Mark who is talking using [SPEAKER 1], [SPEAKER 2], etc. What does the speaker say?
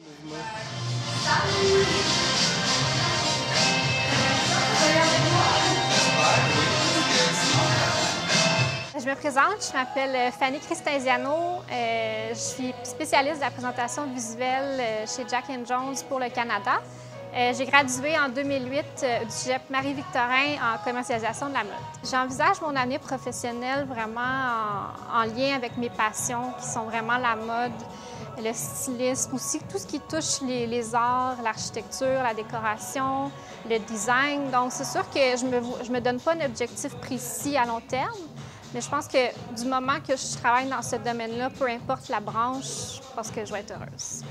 [SPEAKER 1] Je me présente, je m'appelle euh, Fanny Cristenziano. Euh, je suis spécialiste de la présentation visuelle euh, chez Jack Jones pour le Canada. J'ai gradué en 2008 du cégep Marie-Victorin en commercialisation de la mode. J'envisage mon année professionnelle vraiment en, lien avec mes passions qui sont vraiment la mode, le stylisme, aussi tout ce qui touche les, arts, l'architecture, la décoration, le design. Donc c'est sûr que je ne me, je me donne pas un objectif précis à long terme, mais je pense que du moment que je travaille dans ce domaine-là, peu importe la branche, je pense que je vais être heureuse.